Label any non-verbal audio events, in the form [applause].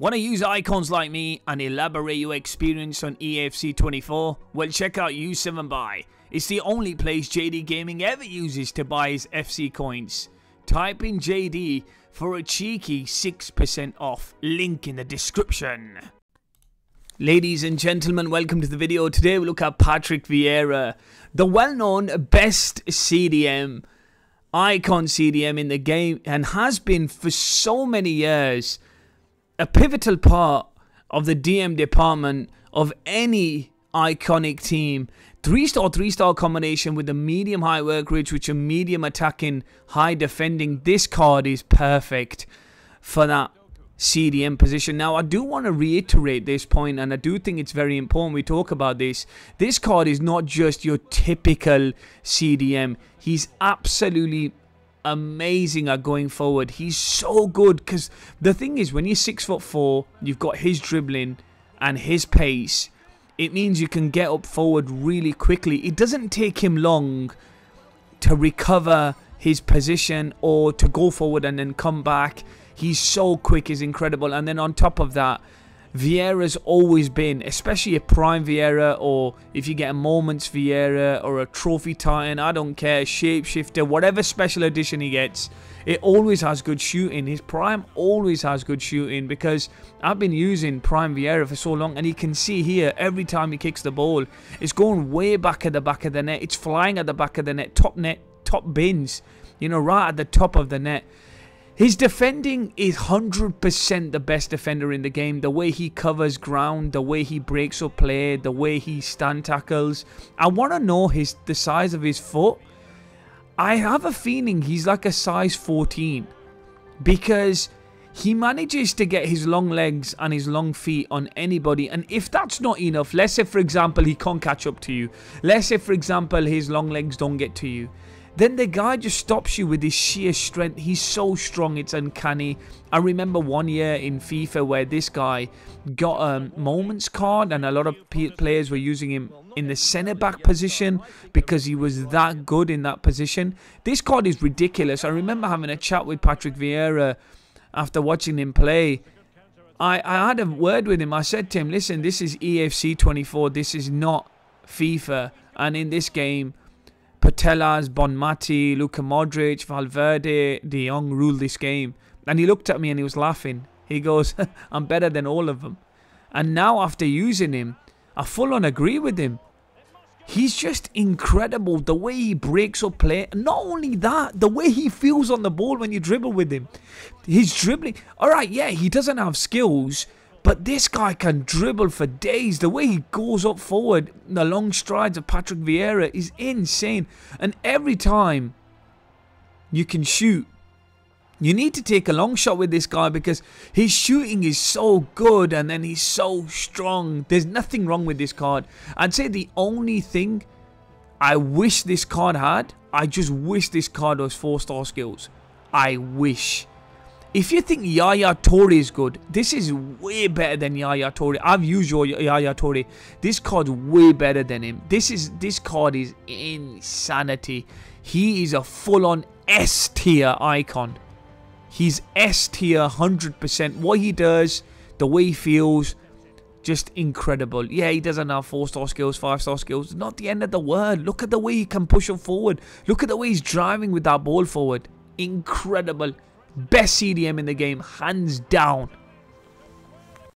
Want to use icons like me and elaborate your experience on EFC 24? Well, check out U7Buy. It's the only place JD Gaming ever uses to buy his FC coins. Type in JD for a cheeky 6% off. Link in the description. Ladies and gentlemen, welcome to the video. Today we look at Patrick Vieira, the well-known best CDM, icon CDM in the game and has been for so many years a pivotal part of the DM department of any iconic team. Three star, three star combination with a medium high work rate, which a medium attacking, high defending. This card is perfect for that CDM position. Now, I do want to reiterate this point, and I do think it's very important we talk about this. This card is not just your typical CDM. He's absolutely amazing at going forward. He's so good because the thing is, when you're six foot four, you've got his dribbling and his pace. It means you can get up forward really quickly. It doesn't take him long to recover his position or to go forward and then come back. He's so quick, is incredible. And then on top of that, Vieira's always been, especially a prime Vieira, or if you get a moments Vieira or a trophy titan, I don't care, shapeshifter, whatever special edition he gets, it always has good shooting. His prime always has good shooting because I've been using prime Vieira for so long, and you can see here every time he kicks the ball, it's going way back at the back of the net. It's flying at the back of the net, top net, top bins, you know, right at the top of the net. His defending is 100% the best defender in the game. The way he covers ground, the way he breaks up play, the way he stand tackles. I want to know his the size of his foot. I have a feeling he's like a size 14 because he manages to get his long legs and his long feet on anybody and if that's not enough let's say for example he can't catch up to you let's say for example his long legs don't get to you then the guy just stops you with his sheer strength. He's so strong, it's uncanny. I remember one year in FIFA where this guy got a moments card and a lot of players were using him in the centre back position because he was that good in that position. This card is ridiculous. I remember having a chat with Patrick Vieira after watching him play. I, I had a word with him. I said to him, listen, this is EFC 24. This is not FIFA. And in this game, Putellas, Bonmati, Luka Modric, Valverde, De Jong ruled this game. And he looked at me and he was laughing. He goes, [laughs] I'm better than all of them. And now after using him, I full on agree with him. He's just incredible the way he breaks up play. Not only that, the way he feels on the ball when you dribble with him. He's dribbling. Alright, yeah, he doesn't have skills, but this guy can dribble for days. The way he goes up forward, the long strides of Patrick Vieira is insane. And every time you can shoot, you need to take a long shot with this guy because his shooting is so good and then he's so strong. There's nothing wrong with this card. I'd say the only thing I wish this card had, I just wish this card was 4-star skills. I wish. If you think Yaya Toure is good, this is way better than Yaya Toure. I've used your Yaya Toure. This card's way better than him. This is this card is insanity. He is a full-on S tier icon. He's S tier 100%. What he does, the way he feels, just incredible. Yeah, he doesn't have four-star skills, five-star skills. Not the end of the world. Look at the way he can push him forward. Look at the way he's driving with that ball forward. Incredible. Best CDM in the game, hands down.